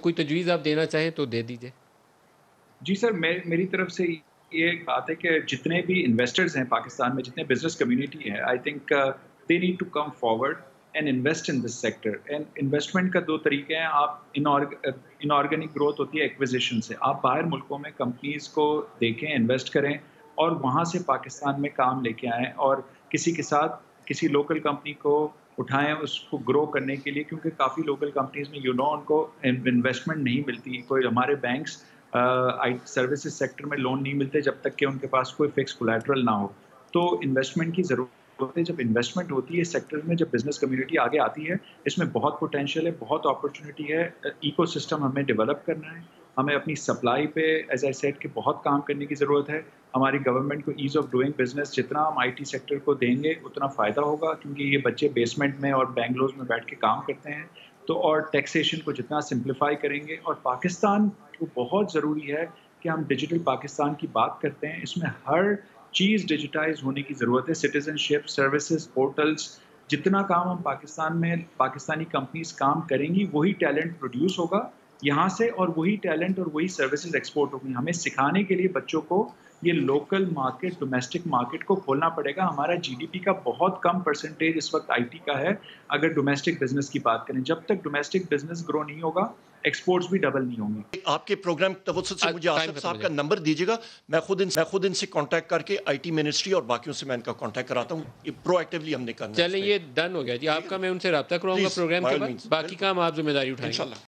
कोई तजवीज़ आप देना चाहें तो दे दीजिए। जी सर, मैं, मेरी तरफ़ से ये एक बात है कि जितने भी इन्वेस्टर्स हैं पाकिस्तान में, जितने बिज़नेस कम्युनिटी है I think they need to come forward and invest in this sector and investment का दो तरीके हैं। आप इनऑर्गेनिक ग्रोथ होती है एक्विजिशन से। आप बाहर मुल्कों में कंपनीज़ को देखें इन्वेस्ट करें और वहाँ से पाकिस्तान में काम लेके आएँ और किसी के साथ, किसी लोकल कंपनी को उठाएँ उसको ग्रो करने के लिए, क्योंकि काफ़ी लोकल कंपनीज़ में यू नो उनको इन्वेस्टमेंट नहीं मिलती। कोई हमारे बैंक्स आई सर्विसेज़ सेक्टर में लोन नहीं मिलते जब तक कि उनके पास कोई फिक्स कोलेट्रल ना हो। तो इन्वेस्टमेंट की ज़रूरत है। जब इन्वेस्टमेंट होती है सेक्टर में, जब बिज़नेस कम्युनिटी आगे आती है, इसमें बहुत पोटेंशियल है, बहुत अपॉर्चुनिटी है। इकोसिस्टम हमें डेवलप करना है। हमें अपनी सप्लाई पे एज आई सेट के बहुत काम करने की ज़रूरत है। हमारी गवर्नमेंट को ईज़ ऑफ़ डूइंग बिज़नेस जितना हम आईटी सेक्टर को देंगे, उतना फ़ायदा होगा क्योंकि ये बच्चे बेसमेंट में और बेंगलोर में बैठ के काम करते हैं। तो और टैक्सेशन को जितना सिंप्लीफाई करेंगे और पाकिस्तान को बहुत ज़रूरी है कि हम डिजिटल पाकिस्तान की बात करते हैं। इसमें हर चीज़ डिजिटाइज होने की ज़रूरत है। सिटीजनशिप सर्विसेज़ पोर्टल्स जितना काम हम पाकिस्तान में, पाकिस्तानी कंपनीज़ काम करेंगी, वही टैलेंट प्रोड्यूस होगा। यहाँ से और वही टैलेंट और वही सर्विसेज़ एक्सपोर्ट होगी। हमें सिखाने के लिए बच्चों को ये लोकल मार्केट डोमेस्टिक मार्केट को खोलना पड़ेगा। हमारा जीडीपी का बहुत कम परसेंटेज इस वक्त आईटी का है अगर डोमेस्टिक बिज़नेस की बात करें। जब तक डोमेस्टिक बिज़नेस ग्रो नहीं होगा एक्सपोर्ट्स भी डबल नहीं होंगे। आपके प्रोग्राम तवसत से मुझे आसिफ साहब का नंबर दीजिएगा। मैं खुद इन मैं खुद इनसे कांटेक्ट करके आईटी मिनिस्ट्री और बाकियों से मैं इनका कांटेक्ट कराता हूँ। ये प्रोएक्टिवली हमने करना चलें ये डन हो गया जी। आपका मैं उनसे रब्ता कराऊँगा प्रोग्राम के बाद। बाकी काम आप ज़िम्मेदारी उठाएँगे।